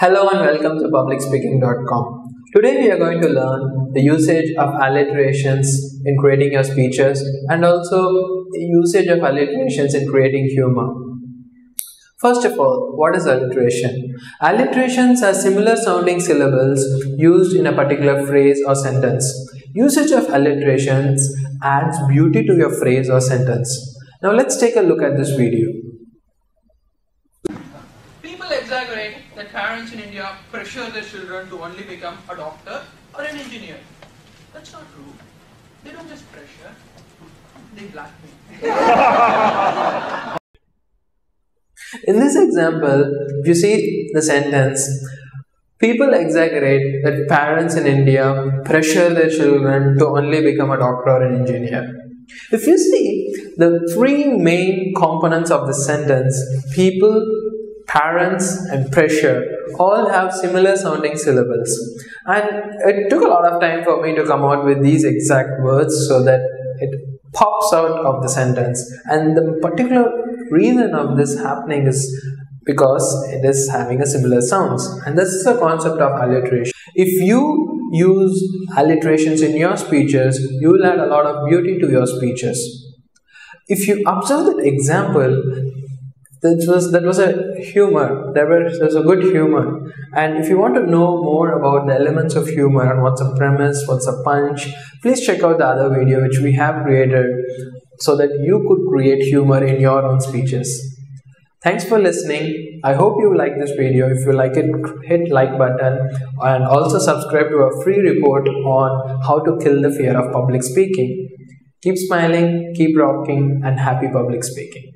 Hello and welcome to publicspeakking.com. Today we are going to learn the usage of alliterations in creating your speeches and also usage of alliterations in creating humor. First of all, what is alliteration? Alliterations are similar sounding syllables used in a particular phrase or sentence. Usage of alliterations adds beauty to your phrase or sentence. Now let's take a look at this video. People exaggerate that parents in India pressure their children to only become a doctor or an engineer. That's not true. They don't just pressure, they blackmail. In this example, you see the sentence, people exaggerate that parents in India pressure their children to only become a doctor or an engineer. If you see the three main components of the sentence, people, parents, and pressure all have similar sounding syllables. And it took a lot of time for me to come out with these exact words so that it pops out of the sentence. And the particular reason of this happening is because it is having a similar sounds and this is the concept of alliteration if you use alliterations in your speeches you will add a lot of beauty to your speeches if you observe that example that was that was a humor. There was there's a good humor. And if you want to know more about the elements of humor and what's a premise what's a punch please check out the other video which we have created so that you could create humor in your own speeches. Thanks for listening. I hope you like this video. If you like it hit like button and also subscribe to our free report on how to kill the fear of public speaking. Keep smiling keep rocking and happy public speaking